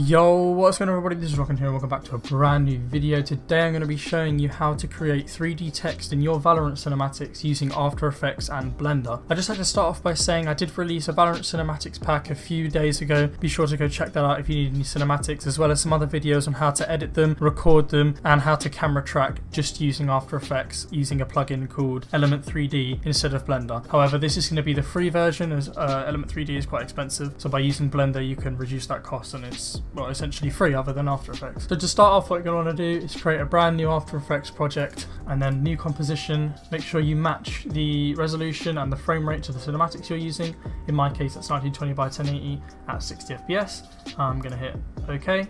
Yo, what's going on everybody, this is Rocklan here, welcome back to a brand new video. Today I'm going to be showing you how to create 3D text in your Valorant cinematics using After Effects and Blender. I just like to start off by saying I did release a Valorant cinematics pack a few days ago. Be sure to go check that out if you need any cinematics, as well as some other videos on how to edit them, record them, and how to camera track just using After Effects using a plugin called Element 3D instead of Blender. However, this is going to be the free version as uh, Element 3D is quite expensive, so by using Blender you can reduce that cost and it's well, essentially free other than After Effects. So to start off, what you're going to want to do is create a brand new After Effects project and then new composition. Make sure you match the resolution and the frame rate to the cinematics you're using. In my case, that's 1920 by 1080 at 60 FPS. I'm going to hit OK.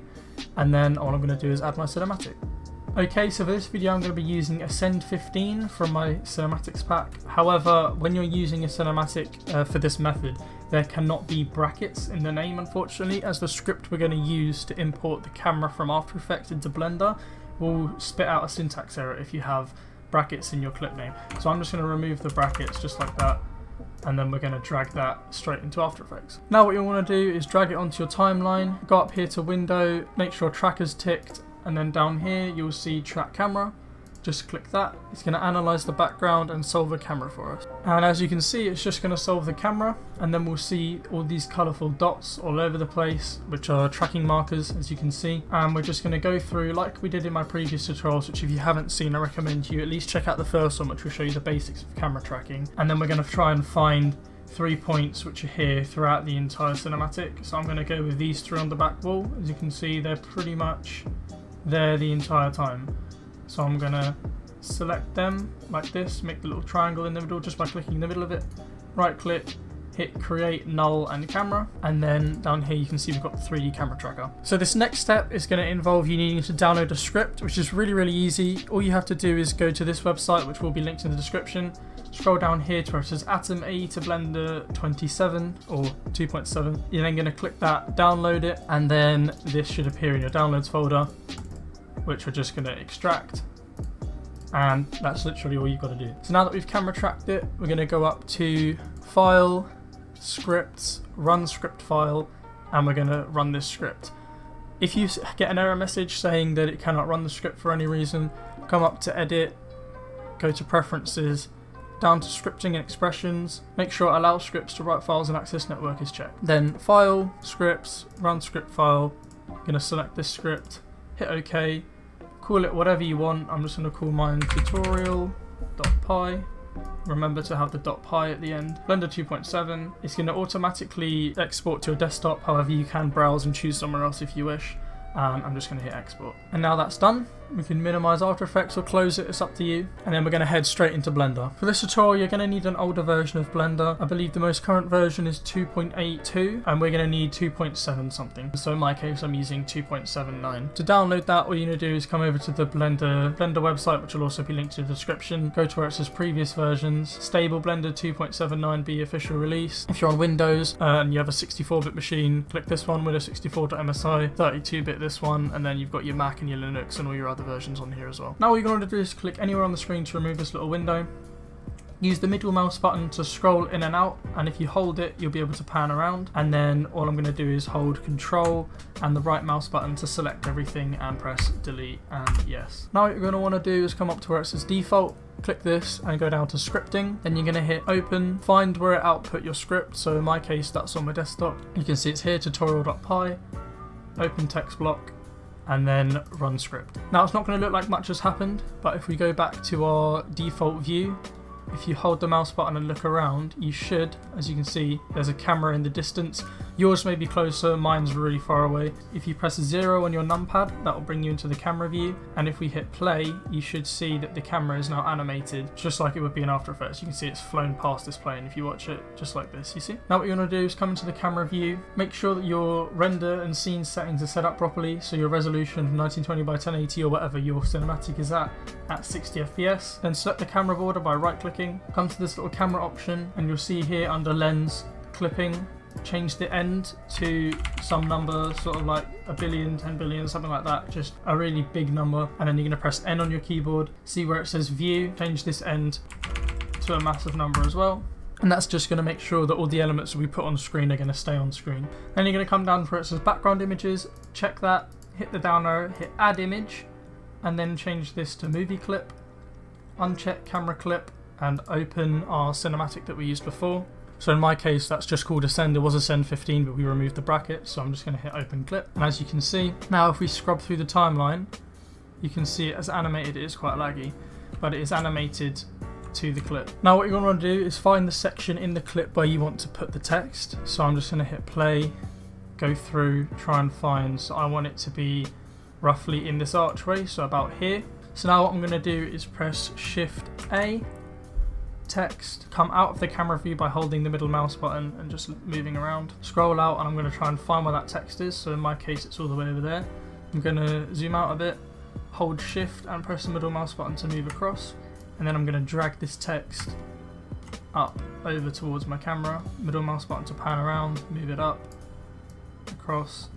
And then all I'm going to do is add my cinematic. Okay, so for this video I'm going to be using Ascent 15 from my cinematics pack. However, when you're using a cinematic uh, for this method, there cannot be brackets in the name unfortunately, as the script we're going to use to import the camera from After Effects into Blender will spit out a syntax error if you have brackets in your clip name. So I'm just going to remove the brackets just like that and then we're going to drag that straight into After Effects. Now what you want to do is drag it onto your timeline, go up here to window, make sure tracker's ticked and then down here you'll see track camera. Just click that. It's going to analyze the background and solve a camera for us. And as you can see it's just going to solve the camera and then we'll see all these colorful dots all over the place which are tracking markers as you can see. And we're just going to go through like we did in my previous tutorials which if you haven't seen I recommend you at least check out the first one which will show you the basics of camera tracking. And then we're going to try and find three points which are here throughout the entire cinematic. So I'm going to go with these three on the back wall. As you can see they're pretty much there the entire time. So I'm gonna select them like this, make the little triangle in the middle just by clicking in the middle of it, right click, hit create null and camera and then down here you can see we've got the 3D camera tracker. So this next step is going to involve you needing to download a script which is really really easy. All you have to do is go to this website which will be linked in the description, scroll down here to where it says Atom A to Blender 27 or 2.7. You're then going to click that, download it and then this should appear in your downloads folder which we're just going to extract and that's literally all you've got to do. So now that we've camera tracked it, we're going to go up to File, Scripts, Run Script File, and we're going to run this script. If you get an error message saying that it cannot run the script for any reason, come up to Edit, go to Preferences, down to Scripting and Expressions, make sure Allow Scripts to Write Files and Access Network is checked. Then File, Scripts, Run Script File, I'm going to select this script, hit OK, Call it whatever you want. I'm just going to call mine tutorial.py. Remember to have the .py at the end. Blender 2.7. It's going to automatically export to your desktop. However, you can browse and choose somewhere else if you wish. And I'm just going to hit export. And now that's done, we can minimize After Effects or close it, it's up to you. And then we're going to head straight into Blender. For this tutorial, you're going to need an older version of Blender. I believe the most current version is 2.82, and we're going to need 2.7 something. So in my case, I'm using 2.79. To download that, all you need to do is come over to the Blender Blender website, which will also be linked in the description. Go to where it says previous versions. Stable Blender 2.79b official release. If you're on Windows uh, and you have a 64-bit machine, click this one, Windows 64.msi, 32-bit this one, and then you've got your Mac and your Linux and all your other other versions on here as well. Now all you're going to do is click anywhere on the screen to remove this little window. Use the middle mouse button to scroll in and out and if you hold it you'll be able to pan around and then all I'm going to do is hold control and the right mouse button to select everything and press delete and yes. Now what you're going to want to do is come up to where it says default click this and go down to scripting then you're going to hit open find where it output your script so in my case that's on my desktop you can see it's here tutorial.py open text block and then run script. Now it's not going to look like much has happened, but if we go back to our default view, if you hold the mouse button and look around, you should, as you can see, there's a camera in the distance. Yours may be closer, mine's really far away. If you press zero on your numpad, that will bring you into the camera view. And if we hit play, you should see that the camera is now animated, just like it would be in After Effects. You can see it's flown past this plane if you watch it, just like this, you see? Now what you want to do is come into the camera view, make sure that your render and scene settings are set up properly, so your resolution 1920 by 1080 or whatever your cinematic is at, at 60 FPS. Then select the camera border by right clicking, come to this little camera option, and you'll see here under lens, clipping, change the end to some number, sort of like a billion, 10 billion, something like that, just a really big number. And then you're going to press N on your keyboard, see where it says view, change this end to a massive number as well. and that's just going to make sure that all the elements that we put on screen are going to stay on screen. Then you're going to come down where it says background images, check that, hit the down arrow, hit add image, and then change this to movie clip, uncheck camera clip, and open our cinematic that we used before. So in my case, that's just called Ascent. It was Ascent 15, but we removed the bracket, so I'm just going to hit open clip. And as you can see, now if we scrub through the timeline, you can see it as animated. It is quite laggy, but it is animated to the clip. Now what you're going to want to do is find the section in the clip where you want to put the text. So I'm just going to hit play, go through, try and find, so I want it to be roughly in this archway, so about here. So now what I'm going to do is press Shift A text, come out of the camera view by holding the middle mouse button and just moving around. Scroll out and I'm going to try and find where that text is, so in my case it's all the way over there. I'm going to zoom out a bit, hold shift and press the middle mouse button to move across, and then I'm going to drag this text up over towards my camera, middle mouse button to pan around, move it up, across,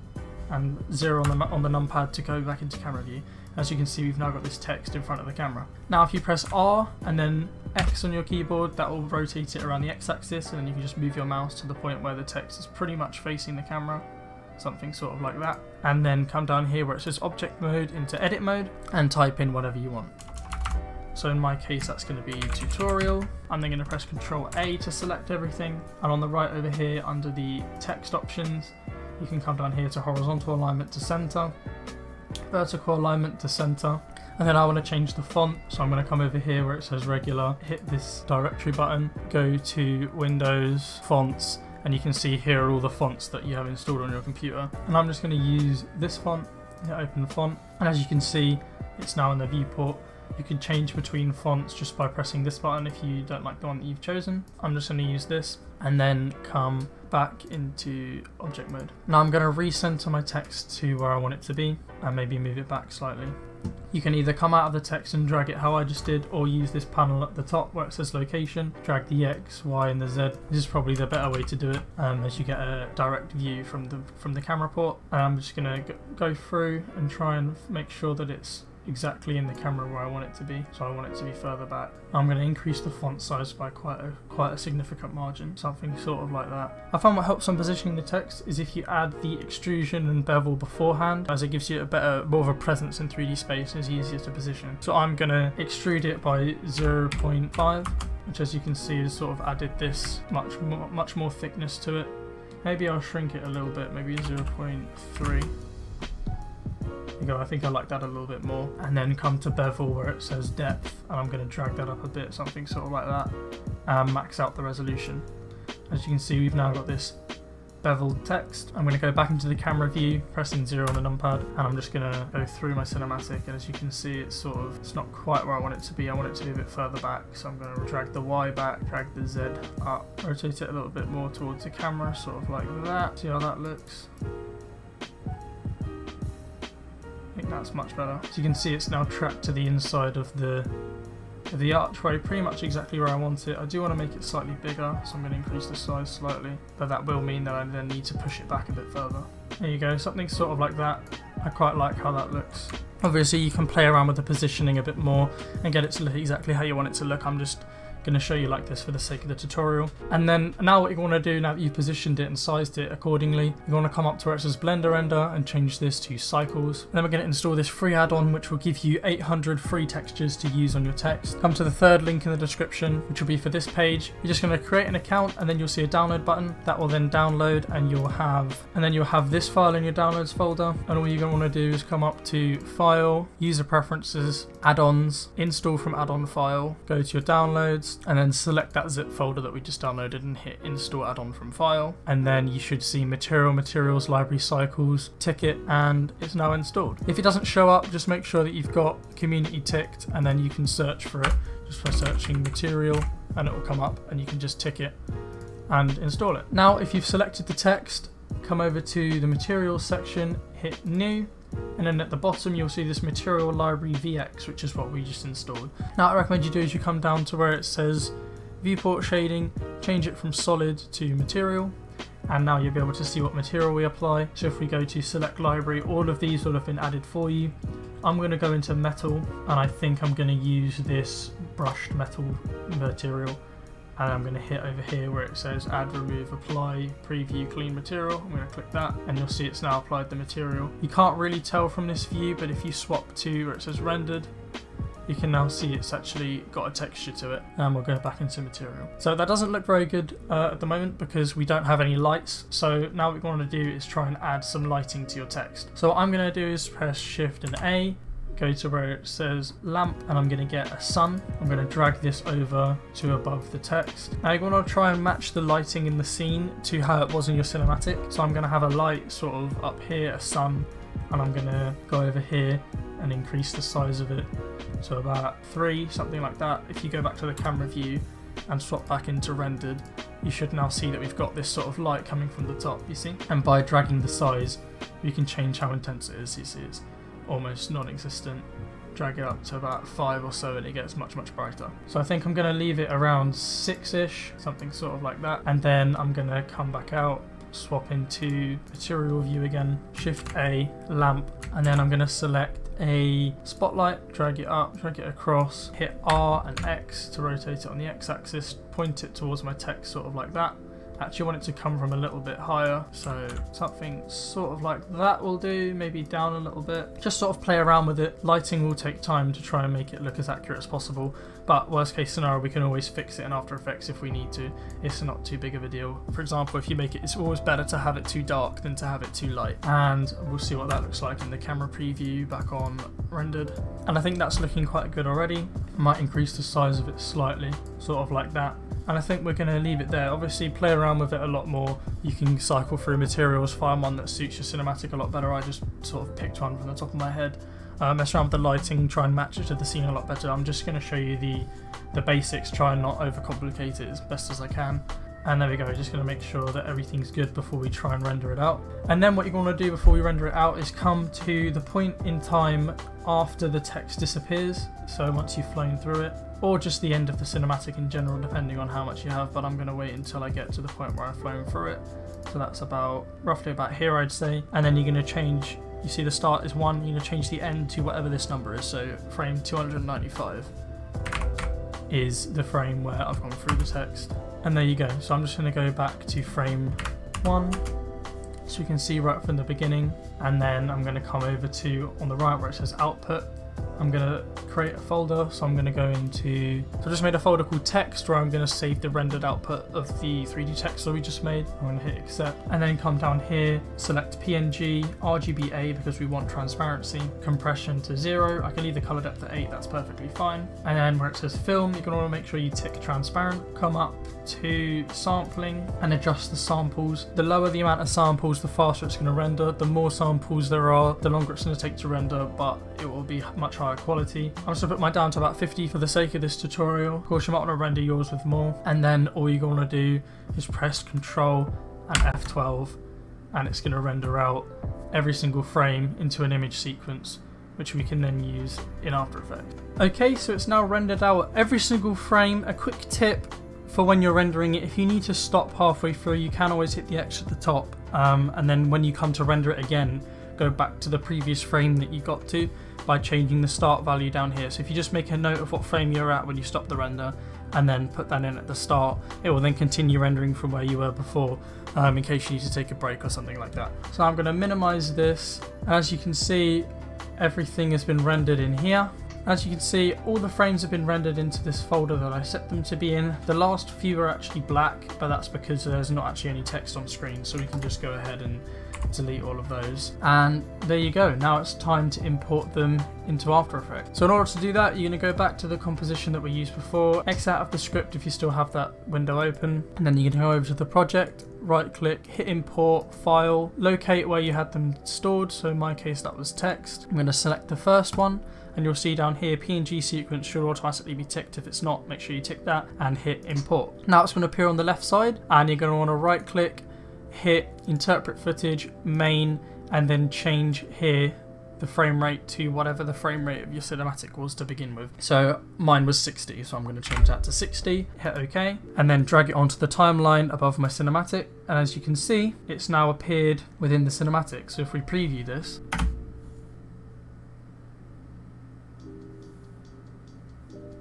and zero on the, on the numpad to go back into camera view. As you can see, we've now got this text in front of the camera. Now, if you press R and then X on your keyboard, that will rotate it around the X axis, and then you can just move your mouse to the point where the text is pretty much facing the camera. Something sort of like that. And then come down here where it says object mode into edit mode and type in whatever you want. So in my case, that's going to be tutorial. I'm then going to press Control A to select everything. And on the right over here, under the text options, you can come down here to horizontal alignment to center vertical alignment to center. And then I want to change the font, so I'm going to come over here where it says regular, hit this directory button, go to Windows, Fonts, and you can see here are all the fonts that you have installed on your computer. And I'm just going to use this font, hit open the font, and as you can see, it's now in the viewport. You can change between fonts just by pressing this button if you don't like the one that you've chosen. I'm just going to use this and then come back into object mode. Now I'm going to recenter my text to where I want it to be and maybe move it back slightly. You can either come out of the text and drag it how I just did or use this panel at the top where it says location, drag the X, Y and the Z. This is probably the better way to do it um, as you get a direct view from the from the camera port. And I'm just going to go through and try and make sure that it's exactly in the camera where I want it to be, so I want it to be further back. I'm going to increase the font size by quite a quite a significant margin, something sort of like that. I found what helps on positioning the text is if you add the extrusion and bevel beforehand, as it gives you a better, more of a presence in 3D space and is easier to position. So I'm going to extrude it by 0.5, which as you can see has sort of added this much more, much more thickness to it. Maybe I'll shrink it a little bit, maybe 0.3 go, I think I like that a little bit more. And then come to bevel where it says depth, and I'm going to drag that up a bit, something sort of like that, and max out the resolution. As you can see, we've now got this beveled text. I'm going to go back into the camera view, pressing zero on the numpad, and I'm just going to go through my cinematic. And as you can see, it's sort of, it's not quite where I want it to be. I want it to be a bit further back. So I'm going to drag the Y back, drag the Z up, rotate it a little bit more towards the camera, sort of like that. See how that looks. That's much better. So you can see it's now tracked to the inside of the of the archway, pretty much exactly where I want it. I do want to make it slightly bigger, so I'm going to increase the size slightly, but that will mean that I then need to push it back a bit further. There you go, something sort of like that. I quite like how that looks. Obviously you can play around with the positioning a bit more and get it to look exactly how you want it to look. I'm just going to show you like this for the sake of the tutorial. And then now what you want to do now that you've positioned it and sized it accordingly, you want to come up to where it says Blender Render and change this to Cycles. And then we're going to install this free add-on which will give you 800 free textures to use on your text. Come to the third link in the description which will be for this page. You're just going to create an account and then you'll see a download button that will then download and you'll have and then you'll have this file in your downloads folder and all you're going to want to do is come up to File, User Preferences, Add-ons, Install from Add-on File, go to your downloads and then select that zip folder that we just downloaded and hit install add-on from file. And then you should see material materials library cycles ticket and it's now installed. If it doesn't show up just make sure that you've got community ticked and then you can search for it just by searching material and it will come up and you can just tick it and install it. Now if you've selected the text come over to the materials section hit new and then at the bottom you'll see this material library VX which is what we just installed. Now I recommend you do is you come down to where it says viewport shading, change it from solid to material and now you'll be able to see what material we apply. So if we go to select library all of these will have been added for you. I'm going to go into metal and I think I'm going to use this brushed metal material and I'm going to hit over here where it says add, remove, apply, preview, clean material. I'm going to click that and you'll see it's now applied the material. You can't really tell from this view, but if you swap to where it says rendered, you can now see it's actually got a texture to it and we'll go back into material. So that doesn't look very good uh, at the moment because we don't have any lights. So now what we want to do is try and add some lighting to your text. So what I'm going to do is press shift and A go to where it says lamp and I'm going to get a sun. I'm going to drag this over to above the text. Now you're going to try and match the lighting in the scene to how it was in your cinematic. So I'm going to have a light sort of up here, a sun, and I'm going to go over here and increase the size of it to about 3, something like that. If you go back to the camera view and swap back into rendered, you should now see that we've got this sort of light coming from the top, you see? And by dragging the size, we can change how intense it is, you see almost non-existent. Drag it up to about 5 or so and it gets much much brighter. So I think I'm going to leave it around 6ish, something sort of like that, and then I'm going to come back out swap into material view again, shift A, lamp, and then I'm going to select a spotlight, drag it up, drag it across, hit R and X to rotate it on the X axis, point it towards my text sort of like that, Actually want it to come from a little bit higher, so something sort of like that will do, maybe down a little bit. Just sort of play around with it. Lighting will take time to try and make it look as accurate as possible, but worst case scenario, we can always fix it in After Effects if we need to. It's not too big of a deal. For example, if you make it, it's always better to have it too dark than to have it too light. And we'll see what that looks like in the camera preview back on rendered. And I think that's looking quite good already. Might increase the size of it slightly, sort of like that and I think we're going to leave it there. Obviously, play around with it a lot more. You can cycle through materials, find one that suits your cinematic a lot better. I just sort of picked one from the top of my head. Uh, mess around with the lighting, try and match it to the scene a lot better. I'm just going to show you the, the basics, try and not overcomplicate it as best as I can. And there we go, just going to make sure that everything's good before we try and render it out. And then what you're going to do before we render it out is come to the point in time after the text disappears. So once you've flown through it, or just the end of the cinematic in general, depending on how much you have. But I'm going to wait until I get to the point where I've flown through it. So that's about, roughly about here I'd say. And then you're going to change, you see the start is 1, you're going to change the end to whatever this number is. So frame 295 is the frame where I've gone through the text. And there you go. So I'm just going to go back to frame 1. So you can see right from the beginning. And then I'm going to come over to on the right where it says output. I'm going to create a folder. So I'm going to go into, so I just made a folder called text where I'm going to save the rendered output of the 3D text that we just made. I'm going to hit accept and then come down here, select PNG, RGBA because we want transparency, compression to zero. I can leave the color depth at eight, that's perfectly fine. And then where it says film, you're going to want to make sure you tick transparent, come up to sampling and adjust the samples. The lower the amount of samples, the faster it's going to render. The more samples there are, the longer it's going to take to render, but it will be much higher quality. I'm just to put mine down to about 50 for the sake of this tutorial. Of course, you might want to render yours with more. And then all you're going to do is press Control and F12 and it's going to render out every single frame into an image sequence which we can then use in After Effects. Okay, so it's now rendered out every single frame. A quick tip for when you're rendering it, if you need to stop halfway through, you can always hit the X at the top. Um, and then when you come to render it again, go back to the previous frame that you got to by changing the start value down here. So if you just make a note of what frame you're at when you stop the render and then put that in at the start, it will then continue rendering from where you were before um, in case you need to take a break or something like that. So I'm going to minimize this. As you can see, everything has been rendered in here. As you can see, all the frames have been rendered into this folder that I set them to be in. The last few are actually black, but that's because there's not actually any text on screen, so we can just go ahead and delete all of those. And there you go, now it's time to import them into After Effects. So in order to do that, you're going to go back to the composition that we used before, X out of the script if you still have that window open, and then going to go over to the project, right click, hit import, file, locate where you had them stored, so in my case that was text. I'm going to select the first one, and you'll see down here PNG sequence should automatically be ticked. If it's not, make sure you tick that and hit import. Now it's going to appear on the left side and you're going to want to right click, hit interpret footage, main, and then change here the frame rate to whatever the frame rate of your cinematic was to begin with. So mine was 60, so I'm going to change that to 60, hit OK, and then drag it onto the timeline above my cinematic. And as you can see, it's now appeared within the cinematic. So if we preview this,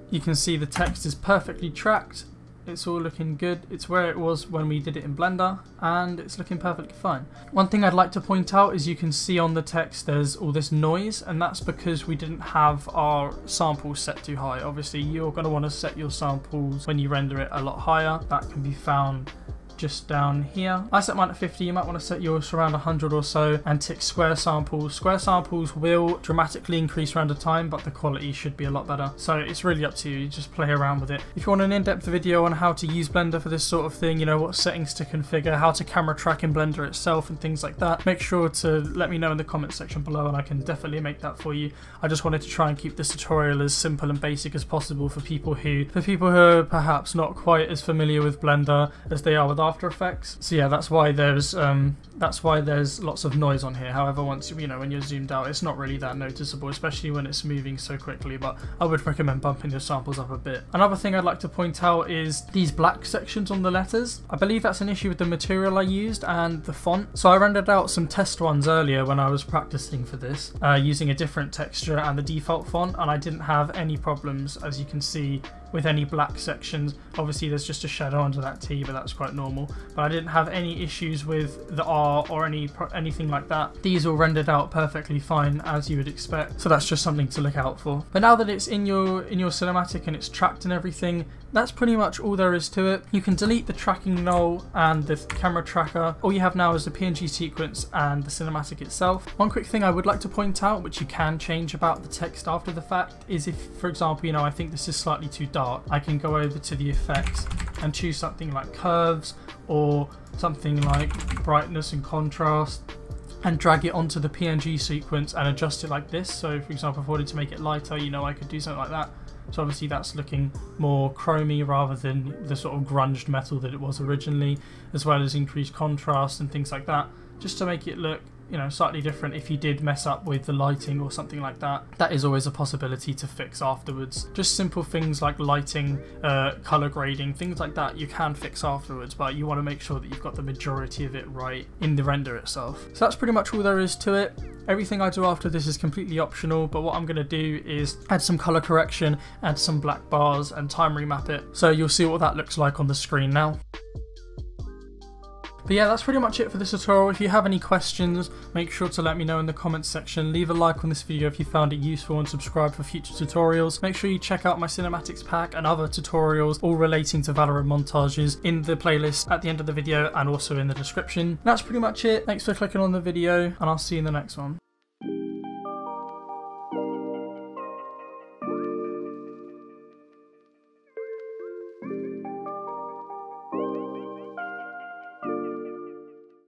you can see the text is perfectly tracked it's all looking good. It's where it was when we did it in Blender and it's looking perfectly fine. One thing I'd like to point out is you can see on the text there's all this noise and that's because we didn't have our samples set too high. Obviously you're going to want to set your samples when you render it a lot higher. That can be found just down here. I set mine at 50, you might want to set yours around 100 or so and tick square samples. Square samples will dramatically increase render time, but the quality should be a lot better. So it's really up to you, you just play around with it. If you want an in-depth video on how to use Blender for this sort of thing, you know, what settings to configure, how to camera track in Blender itself and things like that, make sure to let me know in the comment section below and I can definitely make that for you. I just wanted to try and keep this tutorial as simple and basic as possible for people who, for people who are perhaps not quite as familiar with Blender as they are with After Effects. So yeah, that's why there's um, that's why there's lots of noise on here. However, once you know when you're zoomed out, it's not really that noticeable, especially when it's moving so quickly. But I would recommend bumping your samples up a bit. Another thing I'd like to point out is these black sections on the letters. I believe that's an issue with the material I used and the font. So I rendered out some test ones earlier when I was practicing for this, uh, using a different texture and the default font, and I didn't have any problems, as you can see with any black sections. Obviously there's just a shadow under that T, but that's quite normal. But I didn't have any issues with the R or any anything like that. These all rendered out perfectly fine as you would expect. So that's just something to look out for. But now that it's in your in your cinematic and it's tracked and everything, that's pretty much all there is to it. You can delete the tracking null and the camera tracker. All you have now is the PNG sequence and the cinematic itself. One quick thing I would like to point out, which you can change about the text after the fact, is if, for example, you know, I think this is slightly too dark, I can go over to the effects and choose something like curves or something like brightness and contrast and drag it onto the PNG sequence and adjust it like this. So for example, if I wanted to make it lighter, you know, I could do something like that. So obviously that's looking more chromy rather than the sort of grunged metal that it was originally, as well as increased contrast and things like that, just to make it look you know, slightly different if you did mess up with the lighting or something like that. That is always a possibility to fix afterwards. Just simple things like lighting, uh, color grading, things like that you can fix afterwards, but you want to make sure that you've got the majority of it right in the render itself. So that's pretty much all there is to it. Everything I do after this is completely optional, but what I'm going to do is add some color correction, add some black bars and time remap it. So you'll see what that looks like on the screen now. But yeah, that's pretty much it for this tutorial. If you have any questions, make sure to let me know in the comments section. Leave a like on this video if you found it useful and subscribe for future tutorials. Make sure you check out my cinematics pack and other tutorials all relating to Valorant montages in the playlist at the end of the video and also in the description. That's pretty much it. Thanks for clicking on the video and I'll see you in the next one.